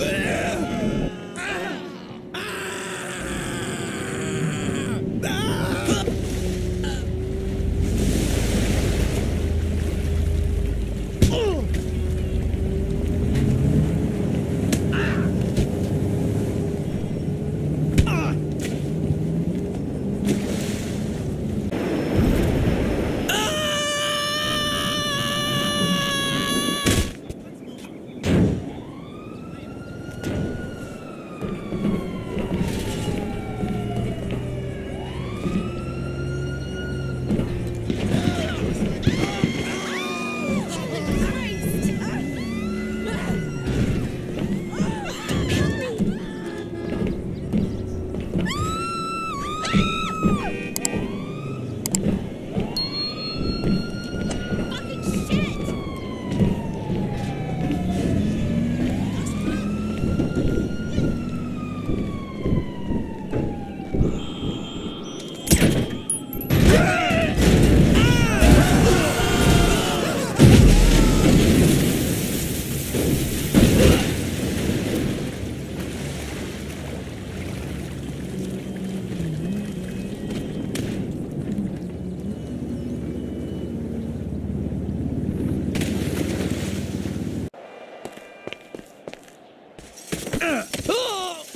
Blah! Oh!